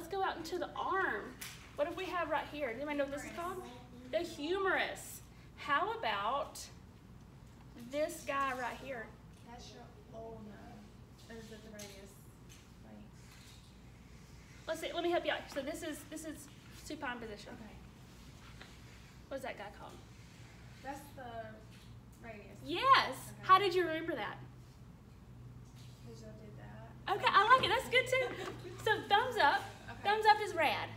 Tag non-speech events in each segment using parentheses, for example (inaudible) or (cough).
let's go out into the arm. What do we have right here? Does anybody know what this is called? The humerus. How about this guy right here? That's your ulna. Or is it the radius? Let's see, let me help you out. So this is this is supine position. Okay. What's that guy called? That's the radius. Yes. How did you remember that? Because y'all did that. Okay, I like it. That's good too. (laughs) So thumbs up. Okay. Thumbs up is rad.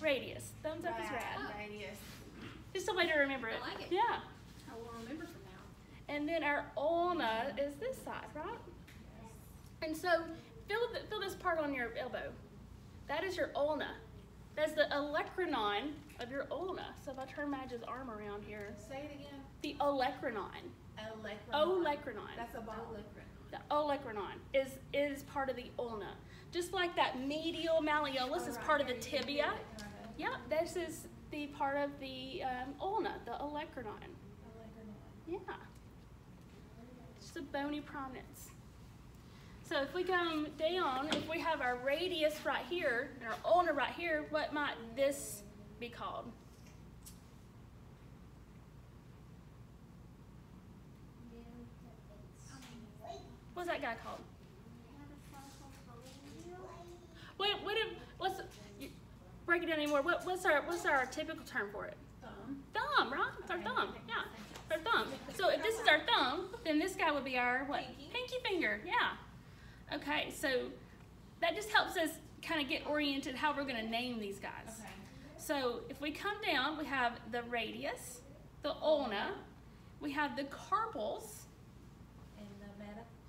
Okay. Radius. Thumbs up is rad. Radius. Just a way to remember it. I like it. Yeah. I will remember from now. And then our ulna is this side, right? Yes. And so feel, the, feel this part on your elbow. That is your ulna. That's the olecranon of your ulna. So if I turn Madge's arm around here, Say it again. the olecranon. Olecranon. Olecranon. That's a bone. The olecranon is part of the ulna. Just like that medial malleolus is part of the tibia. Yeah, this is the part of the um, ulna, the olecranon. Yeah. Just a bony prominence. So if we come down, if we have our radius right here and our ulna right here, what might this be called? What's that guy called? What, what if, you, break it down anymore. What, what's our what's our typical term for it? Thumb. Thumb, right? It's our thumb. Yeah, our thumb. So if this is our thumb, then this guy would be our what? Pinky. finger. Yeah. Okay, so that just helps us kind of get oriented how we're going to name these guys. Okay. So if we come down, we have the radius, the ulna, we have the carpals, And the metacarpal.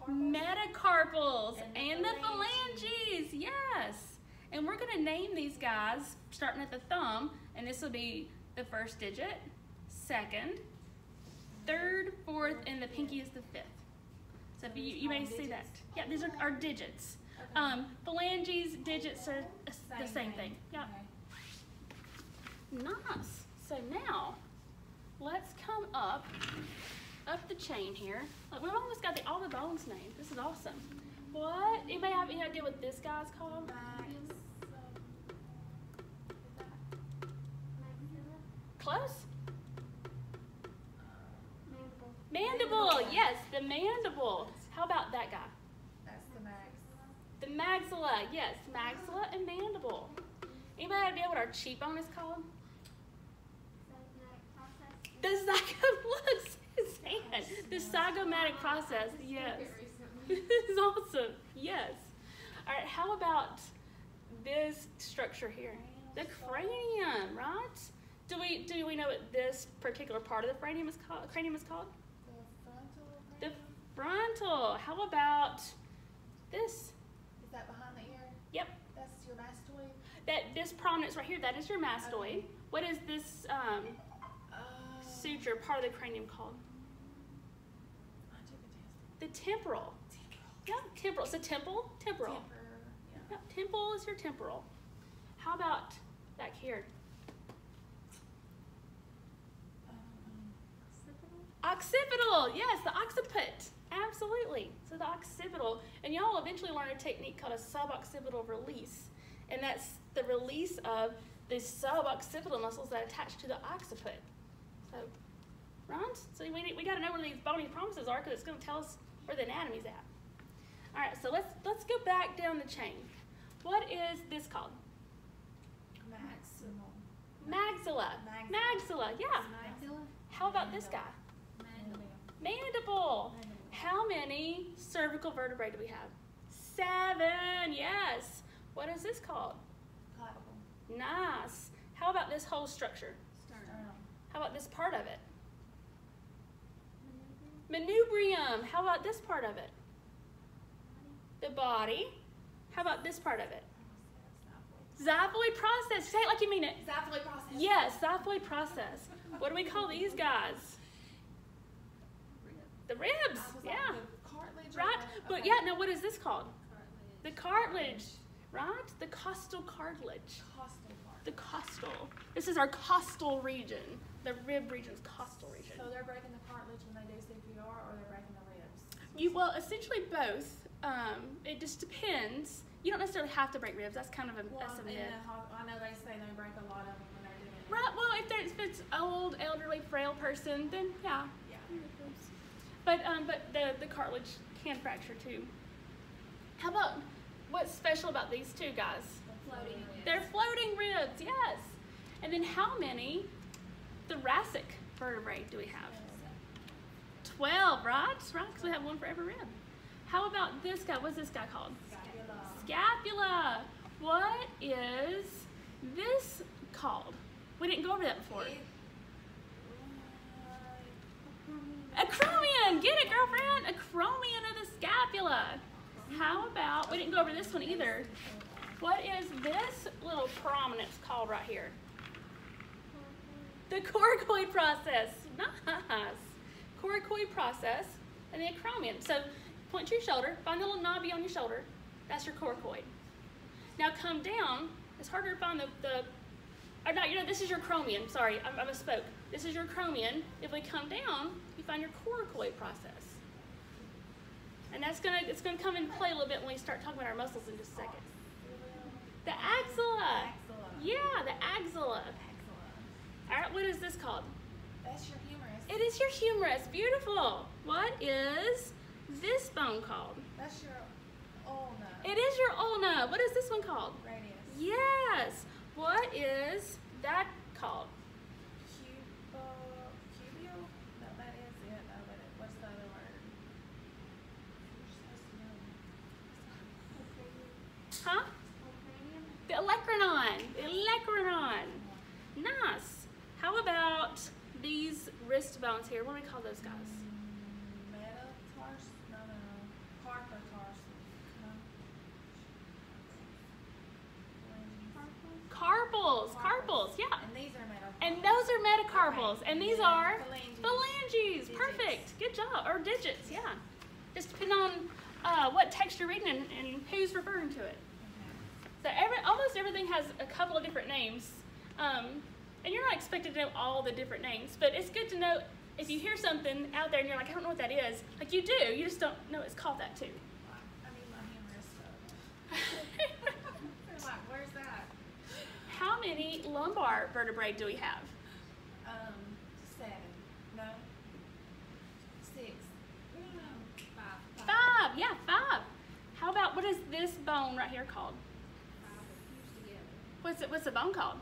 Metacarpals, And the and the phalanges. phalanges. Yes. And we're going to name these guys starting at the thumb, and this will be the first digit, second, third, fourth, and the pinky is the fifth. So if you, you may see that. Yeah, these are our digits. Um, phalanges, digits are the same thing. Yeah. Nice. So now, let's come up, up the chain here. Look, we've almost got the, all the bones named. This is awesome. What? Anybody have any idea what this guy's called? Uh, max. Um, Close? Mandible. Yes, the mandible. How about that guy? That's the max. The maxilla. Yes, maxilla and mandible. Anybody have any idea what our cheekbone is called? The zygote. Look, his hand. Process. Yes. (laughs) this is awesome. Yes. All right. How about this structure here? The cranium, right? Do we do we know what this particular part of the cranium is called? Cranium is called The frontal. the frontal. How about this? Is that behind the ear? Yep. That's your mastoid. That this prominence right here. That is your mastoid. What is this um, Uh, suture part of the cranium called? I took a test. The temporal. Yeah, temporal. So temple, temporal. Temper. Yeah. Yep, temple is your temporal. How about back here? Um, Occipital, yes, the occiput. Absolutely. So the occipital. And y'all eventually learn a technique called a suboccipital release. And that's the release of the suboccipital muscles that attach to the occiput. So, right? So we, we got to know where these bony promises are because it's going to tell us where the anatomy's at. All right, so let's let's go back down the chain. What is this called? maximal. Maxilla. Maxilla, yeah. Maxilla? How about this guy? Mandible. Mandible. How many cervical vertebrae do we have? Seven, yes. What is this called? Clavicle. Nice. How about this whole structure? Sternum. How about this part of it? Manubrium. How about this part of it? The body. How about this part of it? Xiphoid process. Say it like you mean it. Xiphoid process. Yes, xiphoid process. What do we call these guys? The ribs. Yeah. the cartilage. Right? But yeah, now what is this called? Cartilage. The cartilage, right? The costal cartilage. Costal part. The costal. This is our costal region. The rib region is costal region. So they're breaking the cartilage when they do CPR, or they're breaking the ribs. You well, essentially both. Um, it just depends. You don't necessarily have to break ribs. That's kind of a, Well, that's a myth. I know they say they break a lot of them when they're doing it. Right. Well, if, there's, if it's old, elderly, frail person, then yeah. Yeah. But um, but the the cartilage can fracture too. How about what's special about these two guys? Floating ribs. They're floating ribs, yes. And then how many thoracic vertebrae do we have? Twelve, right? Right, because we have one for every rib. How about this guy? What's this guy called? Scapula. Scapula. What is this called? We didn't go over that before. Acromion! Get it, girlfriend! Acromion of the scapula. How about, we didn't go over this one either. What is this little prominence called right here? The coracoid process. Nice. Coracoid process and the acromion. So point to your shoulder, find the little knobby on your shoulder. That's your coracoid. Now come down. It's harder to find the, the or not, you know, this is your chromium. Sorry, I, I misspoke. This is your chromium. If we come down, you find your coracoid process. And that's gonna it's gonna come into play a little bit when we start talking about our muscles in just a second. The axilla. Axilla. Yeah, the axilla. Right, what is this called? That's your humerus. It is your humerus. Beautiful. What is this bone called? That's your ulna. It is your ulna. What is this one called? Radius. Yes. What is that called? Cubo, cubio? No, that is it. No, but what's the other word? You're supposed to know. Huh? The olecranon. The olecranon. Nice. How about these wrist bones here? What do we call those guys? Metatarsal? No, no, no. Carpotarsal. Carpals. Carpals. Yeah. And these are metacarpals. And those are metacarpals. Okay. And these then are phalanges. phalanges. Perfect. Good job. Or digits. Yeah. Just depending on uh, what text you're reading and, and who's referring to it. So every, almost everything has a couple of different names. Um, and you're not expected to know all the different names, but it's good to know if you hear something out there and you're like, I don't know what that is. Like you do, you just don't know it's called that too. I need my stuff. (laughs) They're like, where's that? How many lumbar vertebrae do we have? Um, seven. No. Six. Five. Five. Yeah, five. How about what is this bone right here called? Five. What's it? What's the bone called?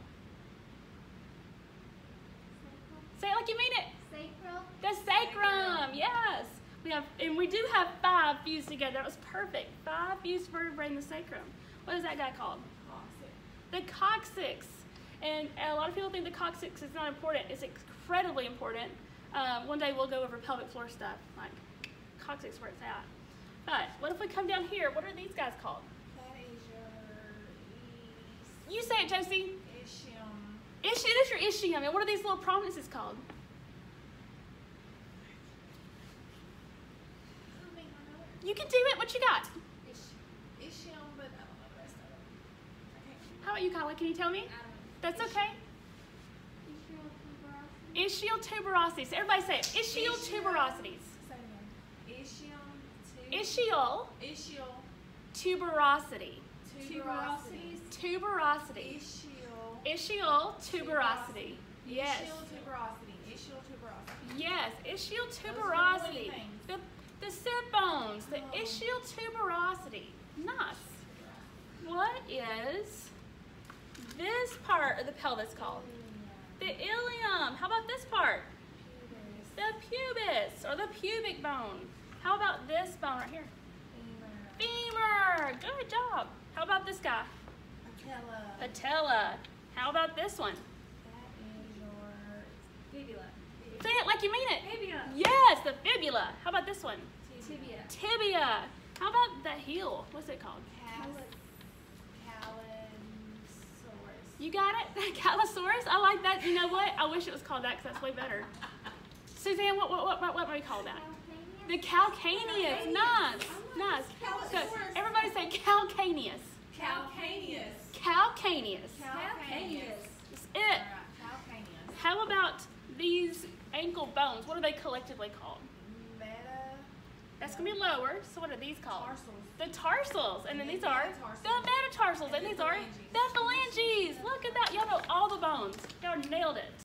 Say it like you mean it. Sacral. The sacrum, yes. We have, and we do have five fused together. That was perfect. Five fused vertebrae in the sacrum. What is that guy called? Coccyx. The coccyx. And a lot of people think the coccyx is not important. It's incredibly important. Um, one day we'll go over pelvic floor stuff, like coccyx where it's at. But what if we come down here? What are these guys called? That is your You say it, Josie. ischium. Ishi, it is your ischium. And what are these little prominences called? I mean, I know it. You can do it. What you got? Ish. Ischium, but I don't know the rest of it. I can't How about you, Kyla? Can you tell me? I don't know. That's Ish- okay. Ischial tuberosity. Ischial tuberosities. Everybody say it. Ischial Ischial- tuberosities. Say it again. Ischial Ischial. tuberosity. Tuberosities. Tuberosity. Ischial. Ischial tuberosity. Yes. Ischial tuberosity. Ischial tuberosity. Yes. Ischial Those are the tuberosity. The the sit bones. The Oh. ischial tuberosity. Nice. What is this part of the pelvis called? The ilium. How about this part? The pubis or the pubic bone. How about this bone right here? Femur. Good job. How about this guy? Patella. Patella. How about this one? That is your Fibula. Say it like you mean it. Fibula. Yes, the fibula. How about this one? Tibia. Tibia. How about the heel? What's it called? Cas- Callosaurus. You got it? (laughs) Callosaurus? I like that. You know what? I wish it was called that because that's way better. (laughs) Suzanne, what, what, what, what, do we call that? The calcaneus. Nice. Nice. So everybody say calcaneus. Calcaneus. Calcaneus. Calcaneus. That's it. Calcaneus. How about these ankle bones? What are they collectively called? Meta. That's gonna be lower. So what are these called? Tarsals. The tarsals, and then these are the metatarsals, and And these the are the phalanges. Look at that. Y'all know all the bones. Y'all nailed it.